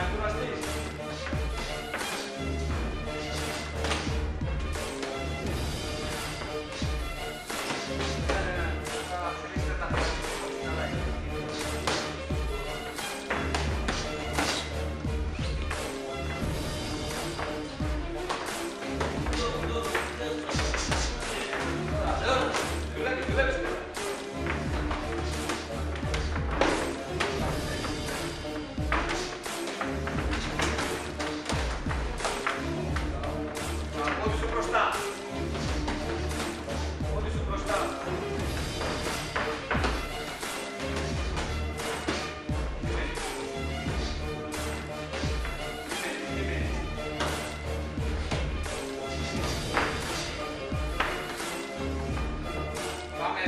Natural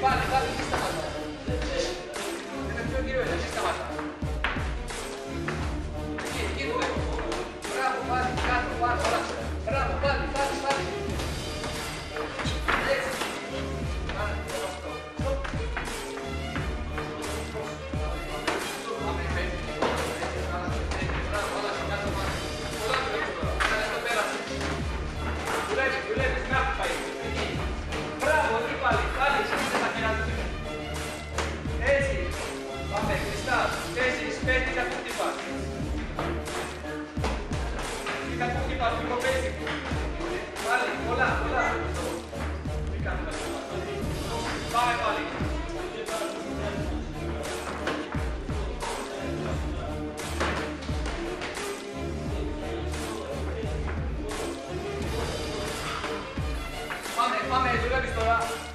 Vale, vale, 妈，你做啥子啦？